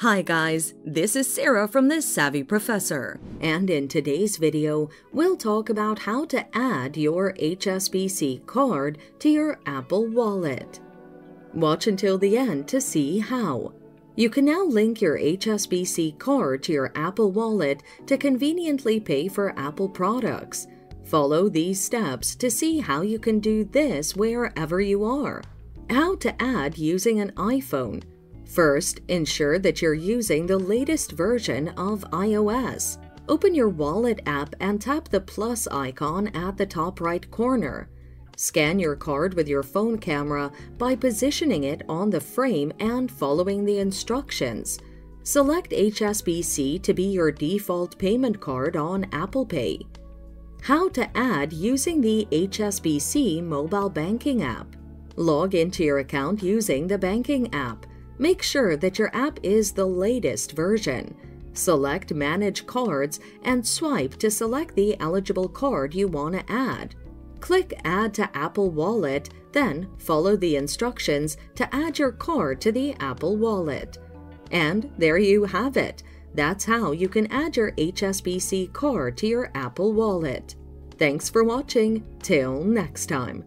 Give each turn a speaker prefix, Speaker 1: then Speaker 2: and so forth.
Speaker 1: Hi guys, this is Sarah from the Savvy Professor, and in today's video, we'll talk about how to add your HSBC card to your Apple Wallet. Watch until the end to see how. You can now link your HSBC card to your Apple Wallet to conveniently pay for Apple products. Follow these steps to see how you can do this wherever you are. How to add using an iPhone. First, ensure that you're using the latest version of iOS. Open your Wallet app and tap the plus icon at the top right corner. Scan your card with your phone camera by positioning it on the frame and following the instructions. Select HSBC to be your default payment card on Apple Pay. How to add using the HSBC mobile banking app. Log into your account using the banking app. Make sure that your app is the latest version. Select Manage Cards and swipe to select the eligible card you want to add. Click Add to Apple Wallet, then follow the instructions to add your card to the Apple Wallet. And there you have it. That's how you can add your HSBC card to your Apple Wallet. Thanks for watching. Till next time.